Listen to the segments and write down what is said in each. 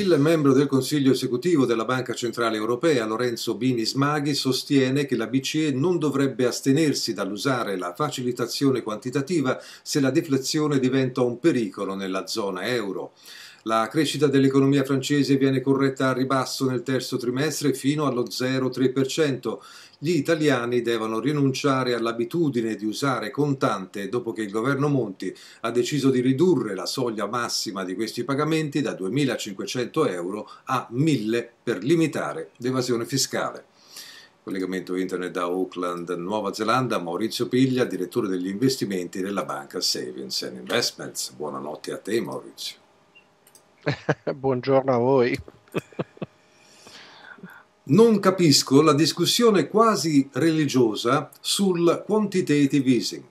Il membro del Consiglio esecutivo della Banca Centrale Europea, Lorenzo Bini Smaghi, sostiene che la BCE non dovrebbe astenersi dall'usare la facilitazione quantitativa se la deflazione diventa un pericolo nella zona euro. La crescita dell'economia francese viene corretta a ribasso nel terzo trimestre fino allo 0,3%. Gli italiani devono rinunciare all'abitudine di usare contante dopo che il governo Monti ha deciso di ridurre la soglia massima di questi pagamenti da 2.500 euro a 1.000 per limitare l'evasione fiscale. Collegamento internet da Auckland, Nuova Zelanda, Maurizio Piglia, direttore degli investimenti della banca Savings and Investments. Buonanotte a te Maurizio. Buongiorno a voi. Non capisco la discussione quasi religiosa sul quantitative easing.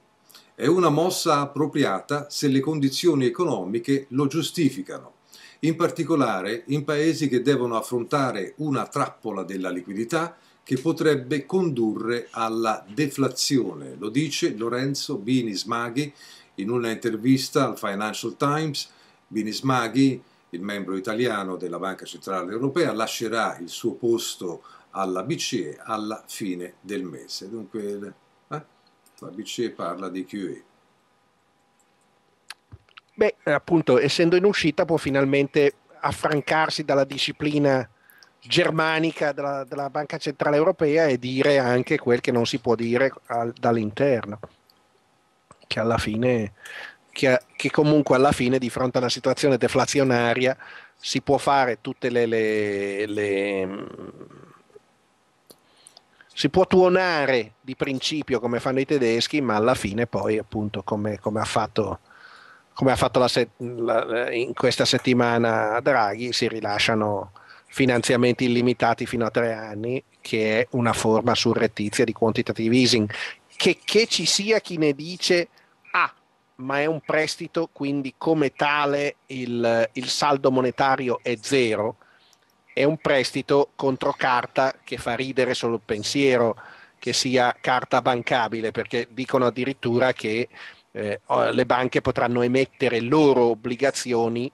È una mossa appropriata se le condizioni economiche lo giustificano, in particolare in paesi che devono affrontare una trappola della liquidità che potrebbe condurre alla deflazione, lo dice Lorenzo Bini Smaghi in una intervista al Financial Times. Bini Smaghi il membro italiano della Banca Centrale Europea, lascerà il suo posto alla BCE alla fine del mese. Dunque eh, la BCE parla di QE. Beh, appunto, essendo in uscita può finalmente affrancarsi dalla disciplina germanica della, della, Banca Centrale Europea e dire anche quel che non si può dire al, dall'interno, che alla fine che, che, comunque alla fine di fronte a una situazione deflazionaria si può fare tutte le, le, le si può tuonare di principio come fanno i tedeschi, ma alla fine poi appunto come, come ha fatto, come ha fatto la la, in questa settimana Draghi si rilasciano finanziamenti illimitati fino a tre anni, che è una forma surrettizia di quantitative easing. Che, che ci sia chi ne dice ma è un prestito, quindi come tale il, il saldo monetario è zero. È un prestito contro carta che fa ridere solo il pensiero che sia carta bancabile, perché dicono addirittura che eh, le banche potranno emettere loro obbligazioni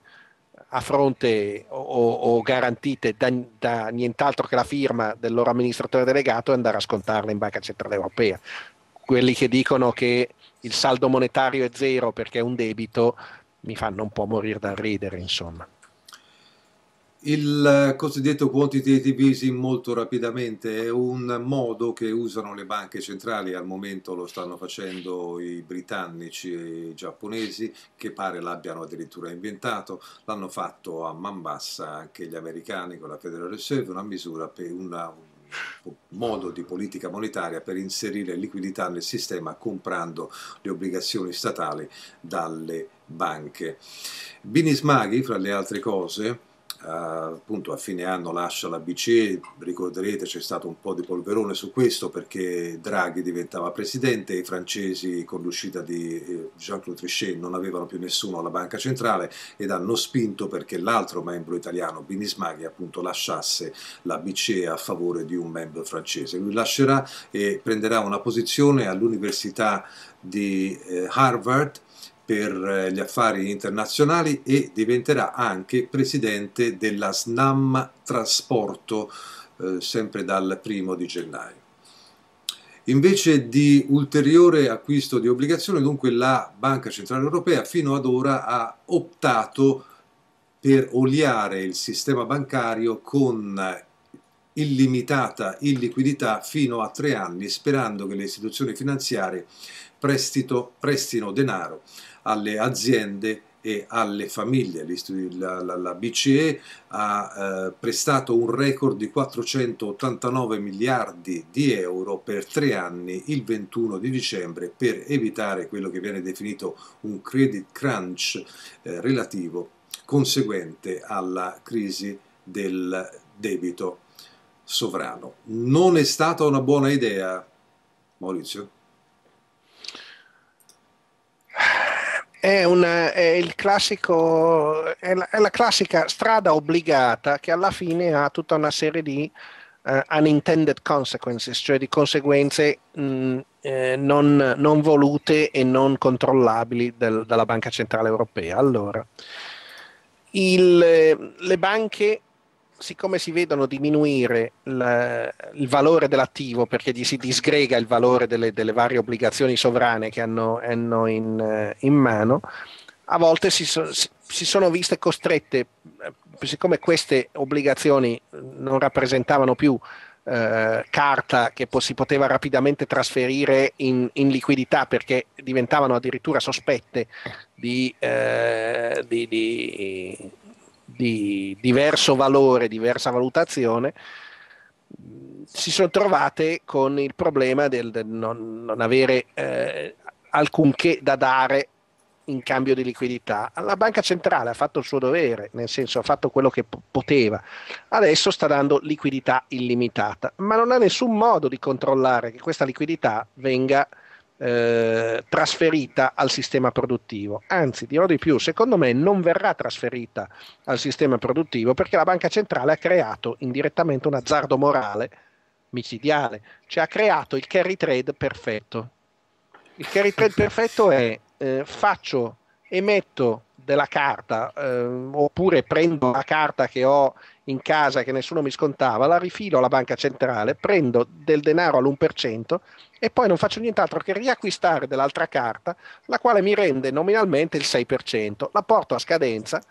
a fronte o, o garantite da, da, nient'altro che la firma del loro amministratore delegato e andare a scontarle in Banca Centrale Europea. Quelli che dicono che il saldo monetario è zero perché è un debito, mi fanno un po' morire da ridere, insomma. Il cosiddetto quantitative easing molto rapidamente è un modo che usano le banche centrali, al momento lo stanno facendo i britannici e i giapponesi, che pare l'abbiano addirittura inventato, l'hanno fatto a man bassa anche gli americani con la Federal Reserve, una misura per una, modo di politica monetaria per inserire liquidità nel sistema comprando le obbligazioni statali dalle banche. Binismaghi, fra le altre cose, appunto a fine anno lascia la BCE, ricorderete c'è stato un po' di polverone su questo perché Draghi diventava presidente i francesi con l'uscita di eh, Jean-Claude Trichet non avevano più nessuno alla banca centrale ed hanno spinto perché l'altro membro italiano, Binismaghi, appunto lasciasse la BCE a favore di un membro francese. Lui lascerà e prenderà una posizione all'Università di eh, Harvard per eh, gli affari internazionali e diventerà anche presidente della SNAM Trasporto eh, sempre dal primo di gennaio. Invece di ulteriore acquisto di obbligazioni, dunque la Banca Centrale Europea fino ad ora ha optato per oliare il sistema bancario con illimitata illiquidità fino a tre anni, sperando che le istituzioni finanziarie prestito, prestino denaro alle aziende e alle famiglie. La, la, la BCE ha eh, prestato un record di 489 miliardi di euro per tre anni il 21 di dicembre per evitare quello che viene definito un credit crunch eh, relativo conseguente alla crisi del debito sovrano. Non è stata una buona idea, Maurizio? È, una, è, classico, è la, è la, classica strada obbligata che alla fine ha tutta una serie di uh, unintended consequences, cioè di conseguenze mh, eh, non, non, volute e non controllabili del, dalla Banca Centrale Europea. Allora, il, le banche siccome si vedono diminuire il, il, valore dell'attivo perché gli si disgrega il valore delle, delle varie obbligazioni sovrane che hanno, hanno in, in, mano, a volte si, so, si, sono viste costrette, siccome queste obbligazioni non rappresentavano più eh, carta che po- si poteva rapidamente trasferire in, in, liquidità perché diventavano addirittura sospette di, eh, di, di di diverso valore, diversa valutazione, si sono trovate con il problema del, del non, non, avere eh, alcunché da dare in cambio di liquidità. La banca centrale ha fatto il suo dovere, nel senso ha fatto quello che p- poteva, adesso sta dando liquidità illimitata, ma non ha nessun modo di controllare che questa liquidità venga eh, trasferita al sistema produttivo. Anzi, dirò di più, secondo me non verrà trasferita al sistema produttivo perché la banca centrale ha creato indirettamente un azzardo morale micidiale, cioè ha creato il carry trade perfetto. Il carry trade perfetto è eh, faccio, emetto della carta eh, oppure prendo la carta che ho in casa che nessuno mi scontava, la rifilo alla banca centrale, prendo del denaro all'1% e poi non faccio nient'altro che riacquistare dell'altra carta, la quale mi rende nominalmente il 6%, la porto a scadenza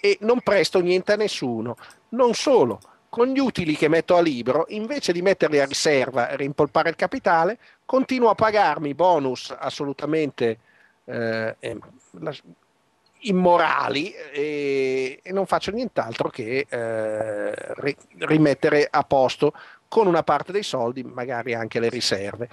e non presto niente a nessuno. Non solo, con gli utili che metto a libro, invece di metterli a riserva e rimpolpare il capitale, continuo a pagarmi bonus assolutamente eh, eh, immorali e, e, non faccio nient'altro che eh, ri, rimettere a posto con una parte dei soldi, magari anche le riserve.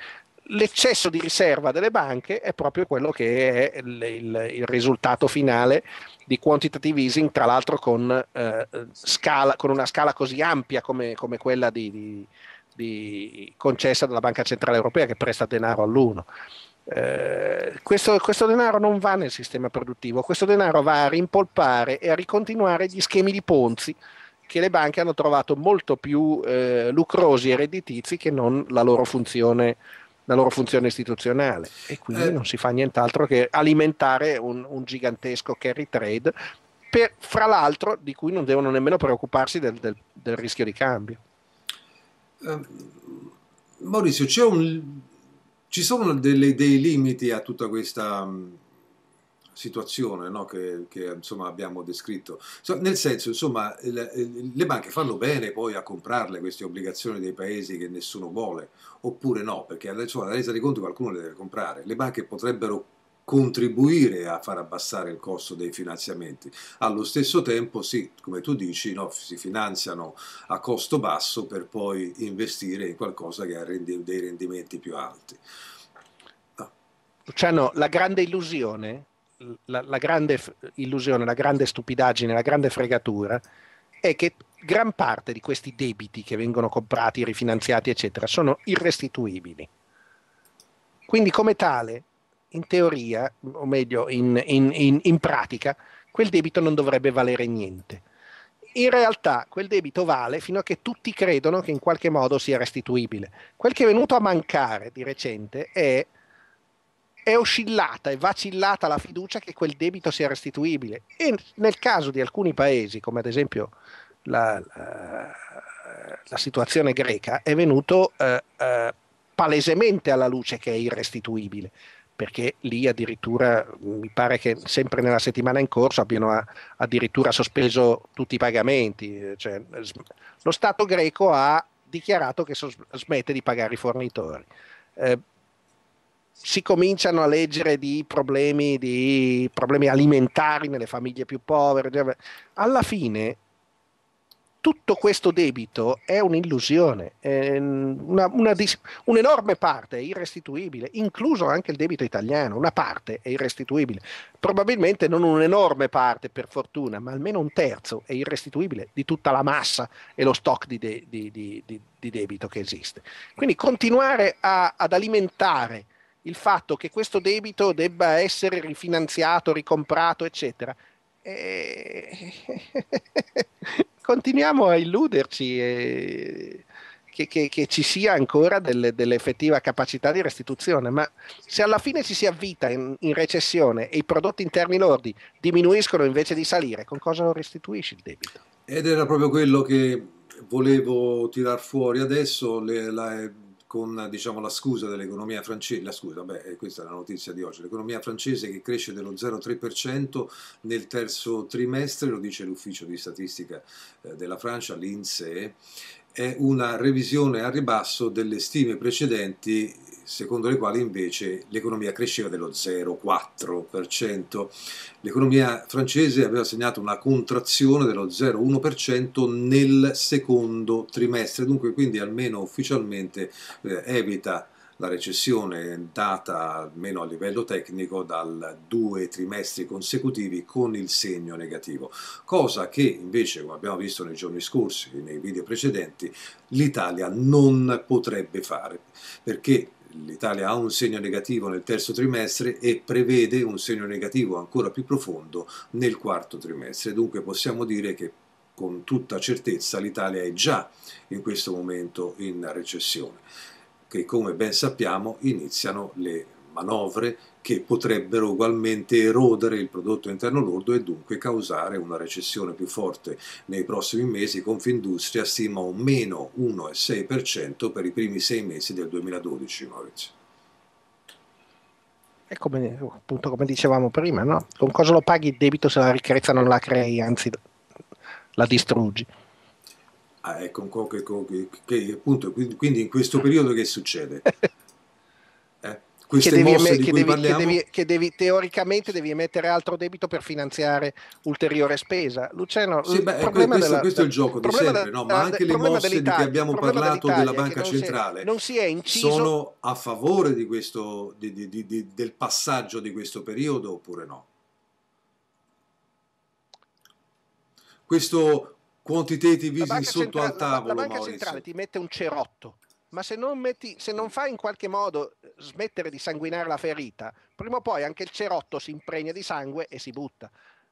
L'eccesso di riserva delle banche è proprio quello che è il, il, il risultato finale di quantitative easing, tra l'altro con, eh, scala, con una scala così ampia come, come quella di, di, di concessa dalla Banca Centrale Europea che presta denaro all'uno. Eh, questo, questo, denaro non va nel sistema produttivo, questo denaro va a rimpolpare e a ricontinuare gli schemi di Ponzi che le banche hanno trovato molto più eh, lucrosi e redditizi che non la loro funzione, la loro funzione istituzionale e quindi eh. non si fa nient'altro che alimentare un, un gigantesco carry trade per, fra l'altro di cui non devono nemmeno preoccuparsi del, del, del rischio di cambio. Uh, Maurizio, c'è un ci sono delle, dei limiti a tutta questa um, situazione no? che, che insomma, abbiamo descritto. So, nel senso, insomma, le, le, banche fanno bene poi a comprarle queste obbligazioni dei paesi che nessuno vuole, oppure no, perché adesso la resa di conto qualcuno le deve comprare. Le banche potrebbero contribuire a far abbassare il costo dei finanziamenti. Allo stesso tempo, sì, come tu dici, no, si finanziano a costo basso per poi investire in qualcosa che ha rendi- dei rendimenti più alti. No. Luciano, la grande illusione, la, la grande illusione, la grande stupidaggine, la grande fregatura è che gran parte di questi debiti che vengono comprati, rifinanziati, eccetera, sono irrestituibili. Quindi come tale in teoria, o meglio in, in, in, in pratica, quel debito non dovrebbe valere niente. In realtà quel debito vale fino a che tutti credono che in qualche modo sia restituibile. Quel che è venuto a mancare di recente è, è oscillata e vacillata la fiducia che quel debito sia restituibile. E nel caso di alcuni paesi, come ad esempio la, la, la situazione greca, è venuto eh, eh, palesemente alla luce che è irrestituibile perché lì addirittura mi pare che sempre nella settimana in corso abbiano addirittura sospeso tutti i pagamenti. Cioè, lo Stato greco ha dichiarato che smette di pagare i fornitori. Eh, si cominciano a leggere di problemi, di problemi alimentari nelle famiglie più povere. Cioè, alla fine tutto questo debito è un'illusione, è una, una, un'enorme parte è irrestituibile, incluso anche il debito italiano, una parte è irrestituibile, probabilmente non un'enorme parte per fortuna, ma almeno un terzo è irrestituibile di tutta la massa e lo stock di, de, di, di, di debito che esiste. Quindi continuare a, ad alimentare il fatto che questo debito debba essere rifinanziato, ricomprato, eccetera, eh, continuiamo a illuderci e, che, che, che ci sia ancora delle, dell'effettiva capacità di restituzione, ma se alla fine ci si avvita in, in, recessione e i prodotti interni lordi diminuiscono invece di salire, con cosa lo restituisci il debito? Ed era proprio quello che volevo tirar fuori adesso, le, la, con diciamo, la scusa dell'economia francese, la scusa, beh, questa è la notizia di oggi, l'economia francese che cresce dello 0,3% nel terzo trimestre, lo dice l'ufficio di statistica eh, della Francia, l'INSEE, è una revisione a ribasso delle stime precedenti secondo le quali invece l'economia cresceva dello 0,4%. L'economia francese aveva segnato una contrazione dello 0,1% nel secondo trimestre, dunque quindi almeno ufficialmente eh, evita la recessione data almeno a livello tecnico dal due trimestri consecutivi con il segno negativo, cosa che invece, come abbiamo visto nei giorni scorsi, nei video precedenti, l'Italia non potrebbe fare, perché l'Italia ha un segno negativo nel terzo trimestre e prevede un segno negativo ancora più profondo nel quarto trimestre, dunque possiamo dire che con tutta certezza l'Italia è già in questo momento in recessione che come ben sappiamo iniziano le manovre che potrebbero ugualmente erodere il prodotto interno lordo e dunque causare una recessione più forte nei prossimi mesi. Confindustria stima un meno 1,6% per i primi sei mesi del 2012, Maurizio. E come, appunto, come dicevamo prima, no? con cosa lo paghi il debito se la ricchezza non la crei, anzi la distruggi? Ah, ecco, che, che, che, appunto, quindi in questo periodo che succede? Eh? Queste che devi, mosse di cui devi, parliamo... Che devi, che devi, teoricamente devi emettere altro debito per finanziare ulteriore spesa. Luciano, sì, beh, questo, della, questo, è il gioco di sempre, no? ma anche le mosse di cui abbiamo parlato della Banca Centrale non si è inciso... sono a favore di questo, di, di, di, del passaggio di questo periodo oppure no? Questo quantitative easing sotto al tavolo. La, la banca Maurizio. centrale ti mette un cerotto, ma se non, metti, se non fai in qualche modo eh, smettere di sanguinare la ferita, prima o poi anche il cerotto si impregna di sangue e si butta.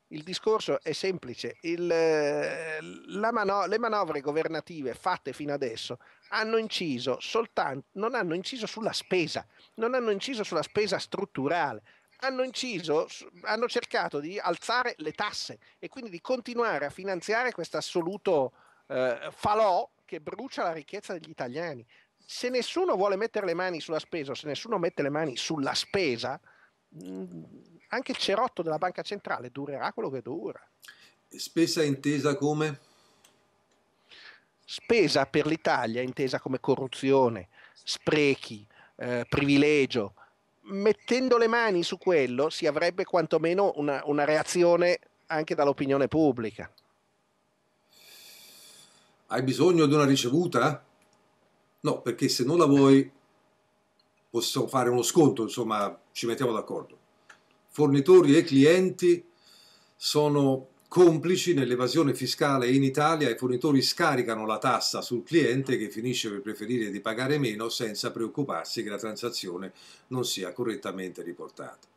Il discorso è semplice, il, eh, mano, le manovre governative fatte fino adesso hanno inciso soltanto, non hanno inciso sulla spesa, non hanno inciso sulla spesa strutturale, hanno inciso, hanno cercato di alzare le tasse e quindi di continuare a finanziare questo assoluto eh, falò che brucia la ricchezza degli italiani. Se nessuno vuole mettere le mani sulla spesa, se nessuno mette le mani sulla spesa, mm, anche il cerotto della banca centrale durerà quello che dura. Spesa intesa come? Spesa per l'Italia intesa come corruzione, sprechi, eh, privilegio, mettendo le mani su quello si avrebbe quantomeno una, una reazione anche dall'opinione pubblica. Hai bisogno di una ricevuta? No, perché se non la vuoi posso fare uno sconto, insomma ci mettiamo d'accordo. Fornitori e clienti sono complici nell'evasione fiscale in Italia i fornitori scaricano la tassa sul cliente che finisce per preferire di pagare meno senza preoccuparsi che la transazione non sia correttamente riportata.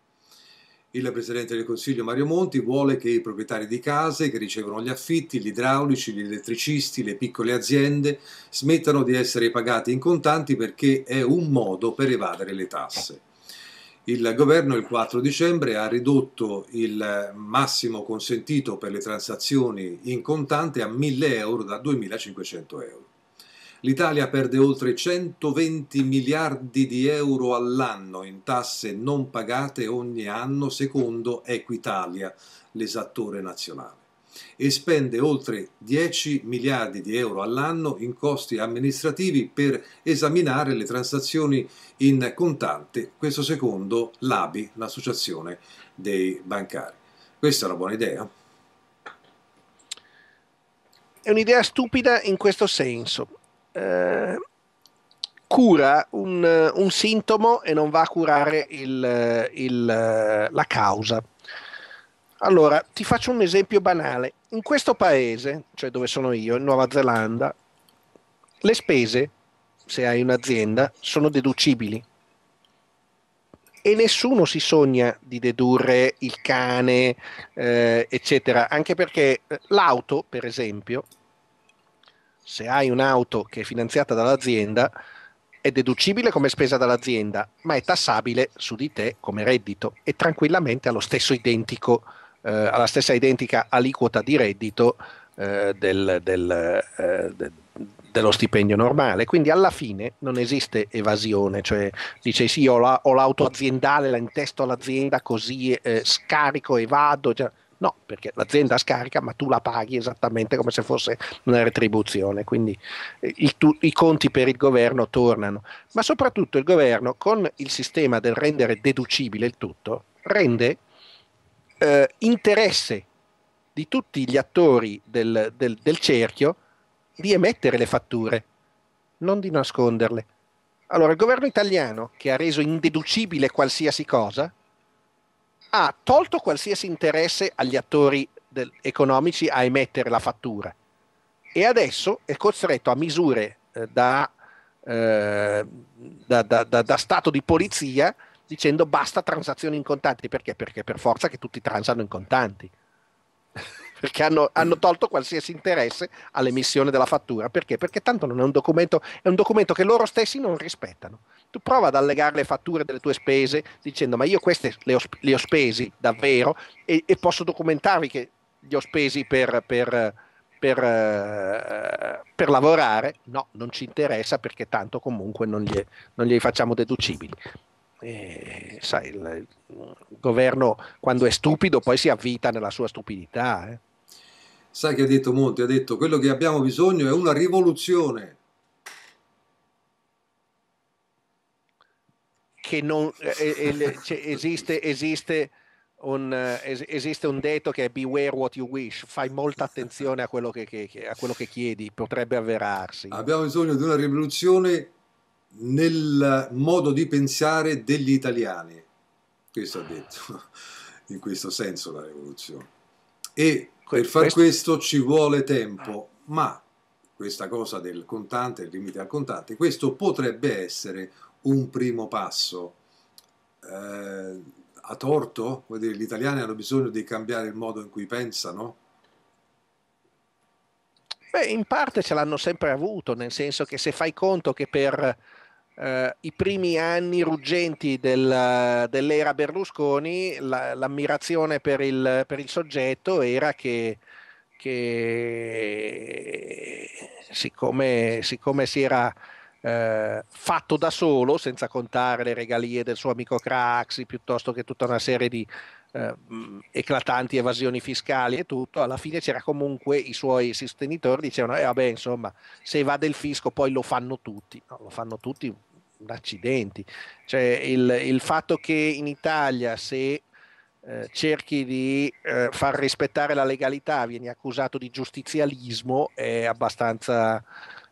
Il Presidente del Consiglio Mario Monti vuole che i proprietari di case che ricevono gli affitti, gli idraulici, gli elettricisti, le piccole aziende smettano di essere pagati in contanti perché è un modo per evadere le tasse. Il governo il 4 dicembre ha ridotto il massimo consentito per le transazioni in contante a 1000 euro da 2500 euro. L'Italia perde oltre 120 miliardi di euro all'anno in tasse non pagate ogni anno secondo Equitalia, l'esattore nazionale e spende oltre 10 miliardi di euro all'anno in costi amministrativi per esaminare le transazioni in contante, questo secondo l'ABI, l'Associazione dei Bancari. Questa è una buona idea? È un'idea stupida in questo senso. Eh, cura un, un, sintomo e non va a curare il, il, la causa. Allora, ti faccio un esempio banale. In questo paese, cioè dove sono io, in Nuova Zelanda, le spese, se hai un'azienda, sono deducibili. E nessuno si sogna di dedurre il cane, eh, eccetera, anche perché eh, l'auto, per esempio, se hai un'auto che è finanziata dall'azienda, è deducibile come spesa dall'azienda, ma è tassabile su di te come reddito e tranquillamente allo stesso identico, eh, alla stessa identica aliquota di reddito eh, del, del, eh, de, dello stipendio normale. Quindi alla fine non esiste evasione, cioè dice sì, ho, la, ho l'auto aziendale, la intesto all'azienda così eh, scarico e vado. Cioè, No, perché l'azienda scarica, ma tu la paghi esattamente come se fosse una retribuzione. Quindi eh, tu, i conti per il governo tornano. Ma soprattutto il governo, con il sistema del rendere deducibile il tutto, rende eh, interesse di tutti gli attori del, del, del cerchio di emettere le fatture, non di nasconderle. Allora, il governo italiano, che ha reso indeducibile qualsiasi cosa, ha tolto qualsiasi interesse agli attori del, economici a emettere la fattura e adesso è costretto a misure eh, da, eh, da, da, da, stato di polizia dicendo basta transazioni in contanti perché? Perché per forza che tutti transano in contanti perché hanno, hanno, tolto qualsiasi interesse all'emissione della fattura perché? Perché tanto non è un documento, è un documento che loro stessi non rispettano tu prova ad allegare le fatture delle tue spese dicendo ma io queste le ho, le ho spesi davvero e, e, posso documentarvi che li ho spesi per, per, per, uh, per, lavorare, no, non ci interessa perché tanto comunque non, gli, non glieli facciamo deducibili. E, sai, il, il, governo quando è stupido poi si avvita nella sua stupidità. Eh. Sai che ha detto Monti? Ha detto quello che abbiamo bisogno è una rivoluzione che non, eh, eh, cioè, esiste, esiste, un, es, esiste, un, detto che è beware what you wish, fai molta attenzione a quello che, che, a quello che chiedi, potrebbe avverarsi. Abbiamo bisogno di una rivoluzione nel modo di pensare degli italiani, questo ha detto, in questo senso la rivoluzione. E per far questo ci vuole tempo, ma questa cosa del contante, il limite al contante, questo potrebbe essere un primo passo. Eh, a torto? Vuol dire, gli italiani hanno bisogno di cambiare il modo in cui pensano? Beh, in parte ce l'hanno sempre avuto, nel senso che se fai conto che per eh, i primi anni ruggenti del, dell'era Berlusconi la, l'ammirazione per il, per il, soggetto era che, che siccome, siccome si era eh, fatto da solo, senza contare le regalie del suo amico Craxi, piuttosto che tutta una serie di eh, eclatanti evasioni fiscali e tutto, alla fine c'era comunque i suoi sostenitori dicevano, eh vabbè insomma, se va del fisco poi lo fanno tutti, no, lo fanno tutti accidenti. Cioè il, il fatto che in Italia se eh, cerchi di eh, far rispettare la legalità vieni accusato di giustizialismo è abbastanza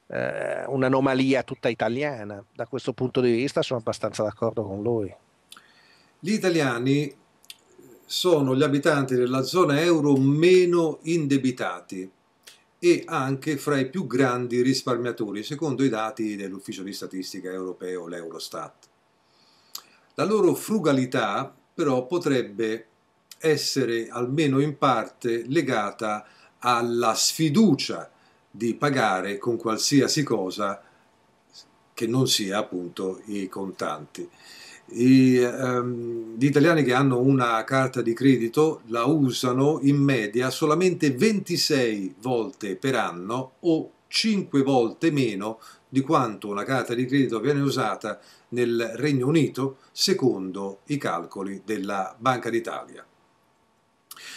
eh, un'anomalia tutta italiana. Da questo punto di vista sono abbastanza d'accordo con lui. Gli italiani sono gli abitanti della zona euro meno indebitati e anche fra i più grandi risparmiatori, secondo i dati dell'Ufficio di Statistica Europeo, l'Eurostat. La loro frugalità però potrebbe essere almeno in parte legata alla sfiducia di pagare con qualsiasi cosa che non sia appunto i contanti. I, um, gli italiani che hanno una carta di credito la usano in media solamente 26 volte per anno o 5 volte meno di quanto una carta di credito viene usata nel Regno Unito secondo i calcoli della Banca d'Italia.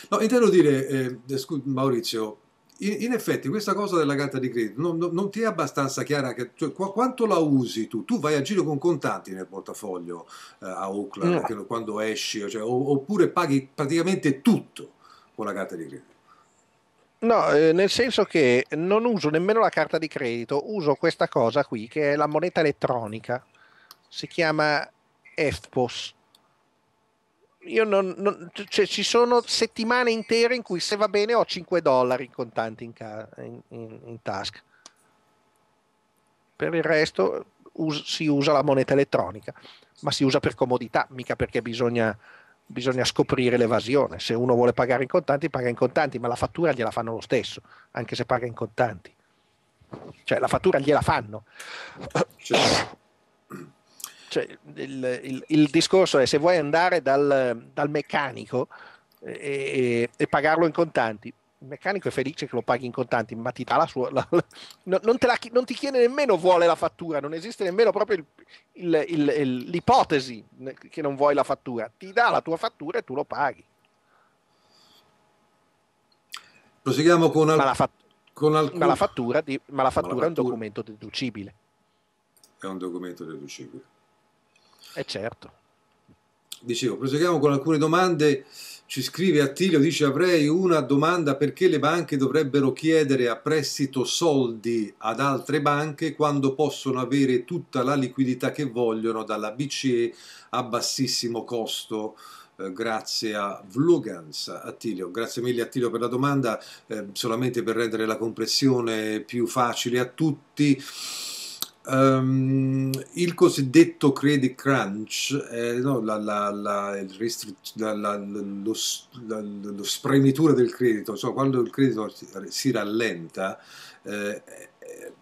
No, intendo dire, eh, Maurizio, in, effetti questa cosa della carta di credito non, non, non ti è abbastanza chiara che, cioè, qu- quanto la usi tu? Tu vai a giro con contanti nel portafoglio eh, a Oakland no. quando esci, cioè, oppure paghi praticamente tutto con la carta di credito? No, eh, nel senso che non uso nemmeno la carta di credito, uso questa cosa qui che è la moneta elettronica, si chiama EFPOS io non, non cioè, ci sono settimane intere in cui se va bene ho 5 dollari in contanti in, ca- in, in, in tasca. Per il resto us- si usa la moneta elettronica, ma si usa per comodità, mica perché bisogna, bisogna scoprire l'evasione. Se uno vuole pagare in contanti, paga in contanti, ma la fattura gliela fanno lo stesso, anche se paga in contanti. cioè la fattura gliela fanno. Certo. Cioè, il, il, il, discorso è se vuoi andare dal, dal meccanico e, e, e, pagarlo in contanti, il meccanico è felice che lo paghi in contanti, ma ti dà la sua. La, la, non, la, non, ti chiede nemmeno vuole la fattura, non esiste nemmeno proprio il, l'ipotesi che non vuoi la fattura, ti dà la tua fattura e tu lo paghi. Proseguiamo con, al- ma, la fat- con alcun... ma la fattura, di- ma la fattura ma è un documento deducibile. È un documento deducibile. Eh, certo. Dicevo, proseguiamo con alcune domande. Ci scrive Attilio, dice avrei una domanda perché le banche dovrebbero chiedere a prestito soldi ad altre banche quando possono avere tutta la liquidità che vogliono dalla BCE a bassissimo costo. Eh, grazie a Vlugans, Attilio. Grazie mille Attilio per la domanda, eh, solamente per rendere la compressione più facile a tutti. Um, il cosiddetto credit crunch, eh, no, la, la, la, lo, lo, spremitura del credito, cioè quando il credito si rallenta, eh, eh,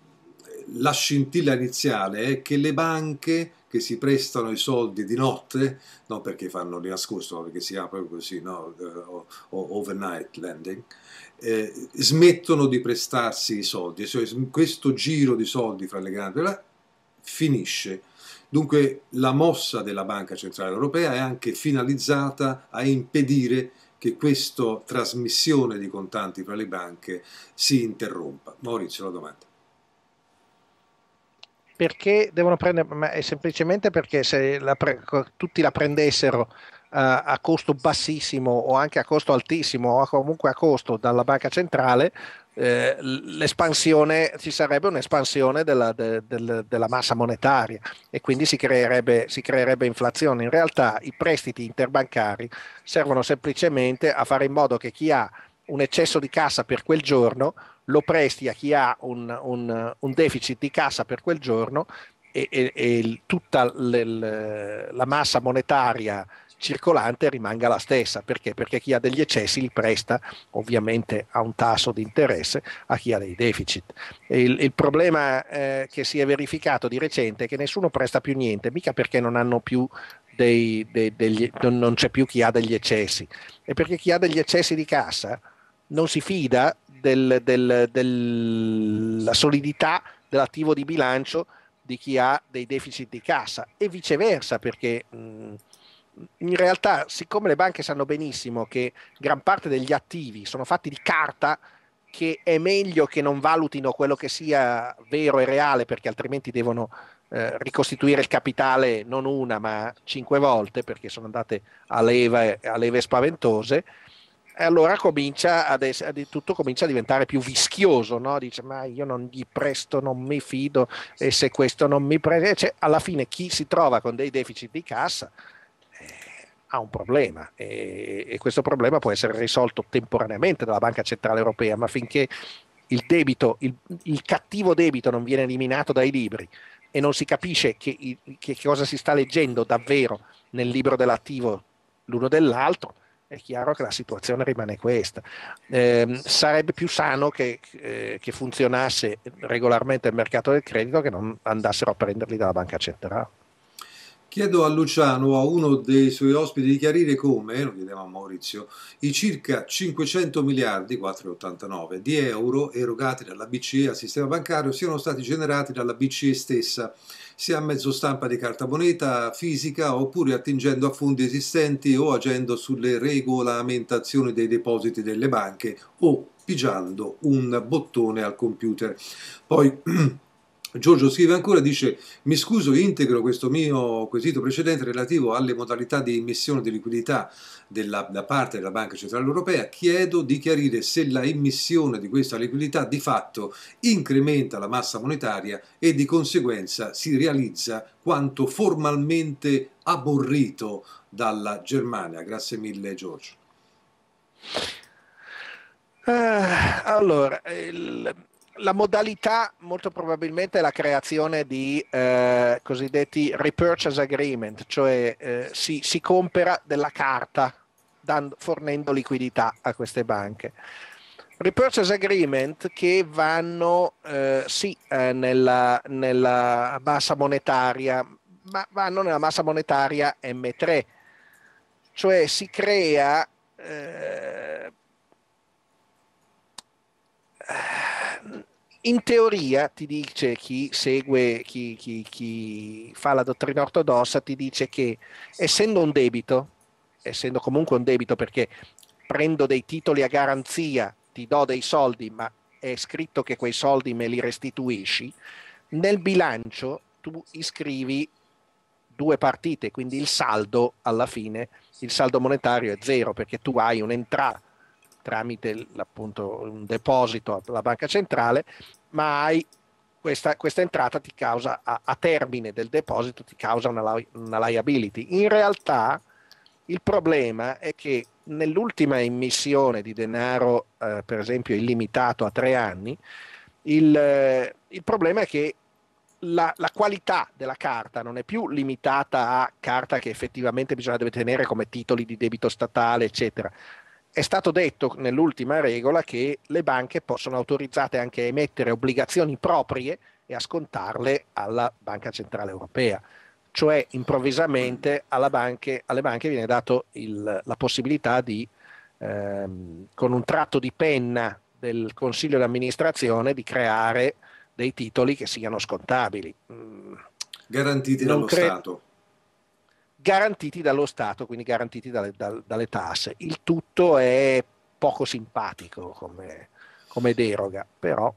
la scintilla iniziale è che le banche che si prestano i soldi di notte, non perché fanno di nascosto, ma perché si proprio così, no? o overnight lending, eh, smettono di prestarsi i soldi, cioè questo giro di soldi fra le grandi finisce. Dunque la mossa della Banca Centrale Europea è anche finalizzata a impedire che questa trasmissione di contanti fra le banche si interrompa. Maurizio, la domanda perché devono prendere, ma è semplicemente perché se la pre, tutti la prendessero a, a costo bassissimo o anche a costo altissimo o comunque a costo dalla banca centrale, eh, l'espansione ci sarebbe un'espansione della, de, de, della, massa monetaria e quindi si creerebbe, si creerebbe, inflazione. In realtà i prestiti interbancari servono semplicemente a fare in modo che chi ha un eccesso di cassa per quel giorno lo presti a chi ha un, un, un deficit di cassa per quel giorno e, e, e tutta le, la massa monetaria circolante rimanga la stessa. Perché? Perché chi ha degli eccessi li presta ovviamente a un tasso di interesse a chi ha dei deficit. Il, il, problema eh, che si è verificato di recente è che nessuno presta più niente, mica perché non hanno più dei, dei, degli, non c'è più chi ha degli eccessi, è perché chi ha degli eccessi di cassa non si fida del, del, della solidità dell'attivo di bilancio di chi ha dei deficit di cassa e viceversa perché mh, in realtà siccome le banche sanno benissimo che gran parte degli attivi sono fatti di carta che è meglio che non valutino quello che sia vero e reale perché altrimenti devono eh, ricostituire il capitale non una ma cinque volte perché sono andate a leve, a leve spaventose e allora comincia ad essere, tutto comincia a diventare più vischioso, no? dice ma io non gli presto, non mi fido e se questo non mi prende, cioè, alla fine chi si trova con dei deficit di cassa ha un problema e, e, questo problema può essere risolto temporaneamente dalla Banca Centrale Europea, ma finché il debito, il, il cattivo debito non viene eliminato dai libri e non si capisce che, che cosa si sta leggendo davvero nel libro dell'attivo l'uno dell'altro, è chiaro che la situazione rimane questa. Eh, sarebbe più sano che, eh, che, funzionasse regolarmente il mercato del credito che non andassero a prenderli dalla banca centrale. Chiedo a Luciano, a uno dei suoi ospiti, di chiarire come, lo chiediamo a Maurizio, i circa 500 miliardi, 4,89, di euro erogati dalla BCE al sistema bancario siano stati generati dalla BCE stessa sia a mezzo stampa di carta moneta fisica oppure attingendo a fondi esistenti o agendo sulle regolamentazioni dei depositi delle banche o pigiando un bottone al computer. Poi Giorgio scrive ancora, dice mi scuso, integro questo mio quesito precedente relativo alle modalità di emissione di liquidità della, da parte della Banca Centrale Europea, chiedo di chiarire se la emissione di questa liquidità di fatto incrementa la massa monetaria e di conseguenza si realizza quanto formalmente aborrito dalla Germania. Grazie mille Giorgio. Uh, allora, il la modalità molto probabilmente è la creazione di eh, cosiddetti repurchase agreement, cioè eh, si, si, compra della carta dando, fornendo liquidità a queste banche. repurchase agreement che vanno eh, sì eh, nella, nella, massa monetaria, ma vanno nella massa monetaria M3, cioè si crea eh, in teoria ti dice chi segue, chi, chi, chi, fa la dottrina ortodossa, ti dice che essendo un debito, essendo comunque un debito perché prendo dei titoli a garanzia, ti do dei soldi, ma è scritto che quei soldi me li restituisci, nel bilancio tu iscrivi due partite, quindi il saldo alla fine, il saldo monetario è zero perché tu hai un'entrata tramite appunto un deposito alla banca centrale, ma hai questa, questa entrata ti causa a, a, termine del deposito ti causa una, una liability. In realtà il problema è che nell'ultima emissione di denaro, eh, per esempio illimitato a tre anni, il, eh, il problema è che la, la, qualità della carta non è più limitata a carta che effettivamente bisogna tenere come titoli di debito statale, eccetera, è stato detto nell'ultima regola che le banche possono autorizzate anche a emettere obbligazioni proprie e a scontarle alla Banca Centrale Europea. Cioè improvvisamente banche, alle banche viene dato il, la possibilità di, ehm, con un tratto di penna del Consiglio di amministrazione, di creare dei titoli che siano scontabili. Garantiti non dallo cre- Stato garantiti dallo Stato, quindi garantiti dalle, dalle tasse. Il tutto è poco simpatico come, come deroga, però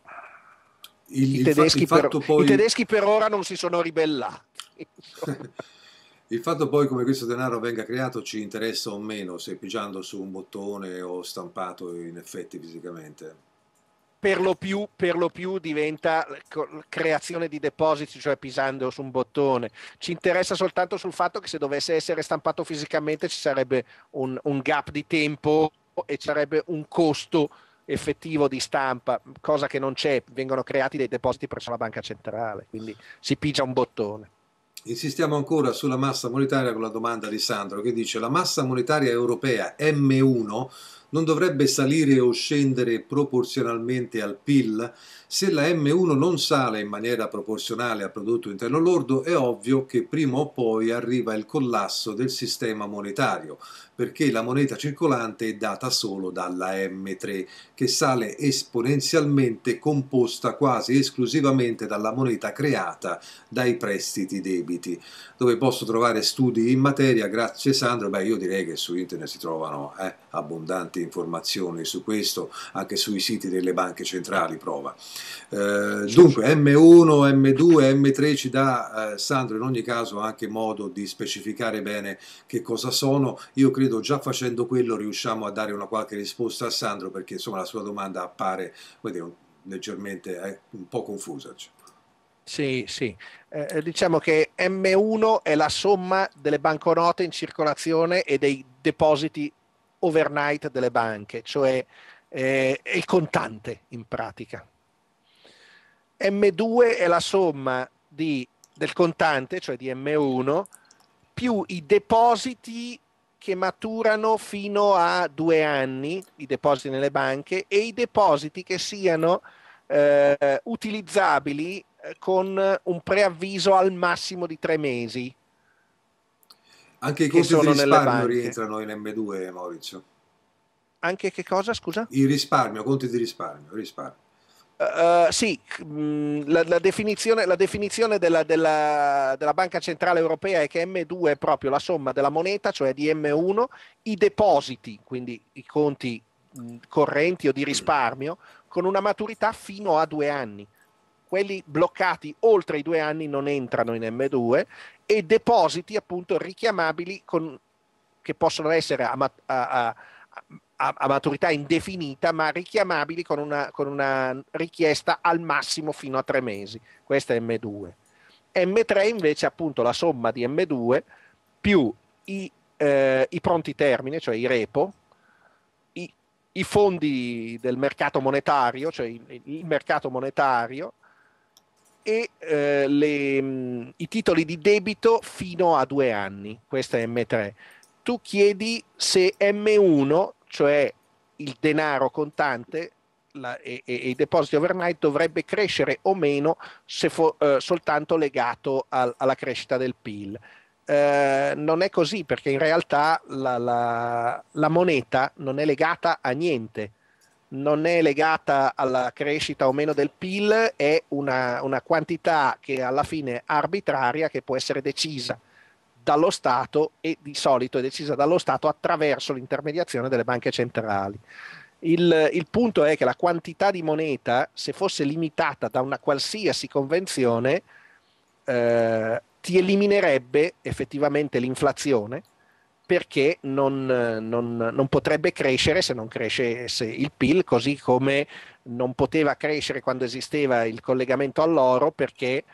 il, i, tedeschi il fa, per, poi... i, tedeschi per, ora non si sono ribellati. il fatto poi come questo denaro venga creato ci interessa o meno, se pigiando su un bottone o stampato in effetti fisicamente per lo, più, per lo più diventa creazione di depositi, cioè pisando su un bottone. Ci interessa soltanto sul fatto che se dovesse essere stampato fisicamente ci sarebbe un, un gap di tempo e ci sarebbe un costo effettivo di stampa, cosa che non c'è, vengono creati dei depositi presso la banca centrale, quindi si pigia un bottone. Insistiamo ancora sulla massa monetaria con la domanda di Sandro che dice la massa monetaria europea M1 non dovrebbe salire o scendere proporzionalmente al PIL? Se la M1 non sale in maniera proporzionale al prodotto interno lordo, è ovvio che prima o poi arriva il collasso del sistema monetario, perché la moneta circolante è data solo dalla M3, che sale esponenzialmente composta quasi esclusivamente dalla moneta creata dai prestiti debiti. Dove posso trovare studi in materia? Grazie Sandro. Beh, io direi che su internet si trovano eh, abbondanti informazioni su questo, anche sui siti delle banche centrali, prova. Eh, dunque, M1, M2, M3 ci dà, eh, Sandro, in ogni caso anche modo di specificare bene che cosa sono. Io credo già facendo quello riusciamo a dare una qualche risposta a Sandro perché insomma la sua domanda appare dire, leggermente eh, un po' confusa. Cioè. Sì, sì. Eh, eh diciamo che M1 è la somma delle banconote in circolazione e dei depositi overnight delle banche, cioè eh, il contante in pratica. M2 è la somma di, del contante, cioè di M1, più i depositi che maturano fino a due anni, i depositi nelle banche, e i depositi che siano eh, utilizzabili eh, con un preavviso al massimo di tre mesi. Anche i conti di risparmio rientrano in M2, Maurizio. Anche che cosa, scusa? Il risparmio, conti di risparmio, risparmio. Uh, sì, mm, la, la, definizione, la definizione della, della, della, Banca Centrale Europea è che M2 è proprio la somma della moneta, cioè di M1, i depositi, quindi i conti mm, correnti o di risparmio, con una maturità fino a due anni. Quelli bloccati oltre i due anni non entrano in M2 e depositi appunto richiamabili con, che possono essere a, a, a a, a, maturità indefinita, ma richiamabili con una, con una, richiesta al massimo fino a tre mesi. Questa è M2. M3 invece appunto la somma di M2 più i, eh, i pronti termine, cioè i repo, i, i, fondi del mercato monetario, cioè il, il mercato monetario, e eh, le, mh, i titoli di debito fino a due anni. Questa è M3. Tu chiedi se M1 cioè il denaro contante la, e, e, i depositi overnight dovrebbe crescere o meno se fo, eh, soltanto legato al, alla crescita del PIL. Eh, non è così perché in realtà la, la, la, moneta non è legata a niente, non è legata alla crescita o meno del PIL, è una, una quantità che alla fine è arbitraria che può essere decisa dallo Stato e di solito è decisa dallo Stato attraverso l'intermediazione delle banche centrali. Il, il, punto è che la quantità di moneta, se fosse limitata da una qualsiasi convenzione, eh, ti eliminerebbe effettivamente l'inflazione perché non, non, non, potrebbe crescere se non crescesse il PIL, così come non poteva crescere quando esisteva il collegamento all'oro perché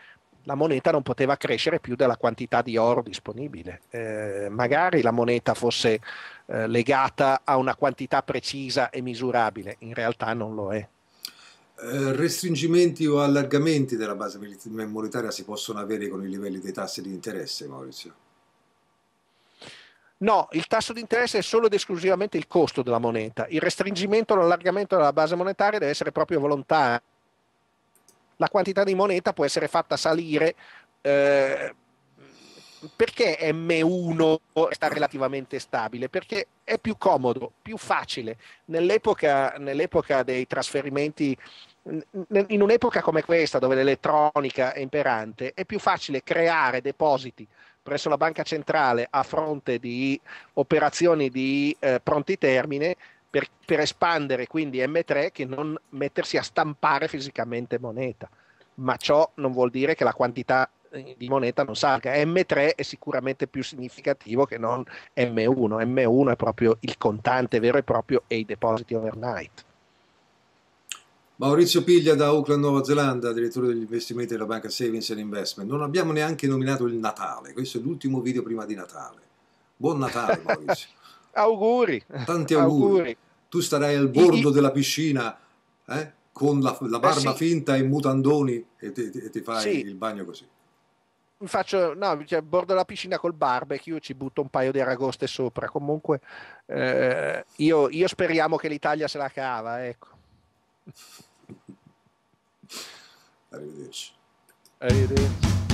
la moneta non poteva crescere più della quantità di oro disponibile. Eh, magari la moneta fosse eh, legata a una quantità precisa e misurabile, in realtà non lo è. Eh, restringimenti o allargamenti della base monetaria si possono avere con i livelli dei tassi di interesse, Maurizio? No, il tasso di interesse è solo ed esclusivamente il costo della moneta. Il restringimento l'allargamento della base monetaria deve essere proprio volontario. La quantità di moneta può essere fatta salire eh, perché M1 sta relativamente stabile? Perché è più comodo, più facile. Nell'epoca, nell'epoca dei trasferimenti in un'epoca come questa, dove l'elettronica è imperante, è più facile creare depositi presso la banca centrale a fronte di operazioni di eh, pronti termine per, per, espandere quindi M3 che non mettersi a stampare fisicamente moneta. Ma ciò non vuol dire che la quantità eh, di moneta non salga. M3 è sicuramente più significativo che non M1. M1 è proprio il contante vero e proprio e i depositi overnight. Maurizio Piglia da Auckland, Nuova Zelanda, direttore degli investimenti della banca Savings and Investment. Non abbiamo neanche nominato il Natale, questo è l'ultimo video prima di Natale. Buon Natale Maurizio. auguri. Tanti auguri. auguri. Tu starai al bordo I... della piscina eh? con la, la barba eh sì. finta e mutandoni e ti, ti, ti fai sì. il bagno così. Faccio, no, cioè, bordo della piscina col barbecue, ci butto un paio di aragoste sopra. Comunque, eh, io, io speriamo che l'Italia se la cava, ecco. Arrivederci. Arrivederci.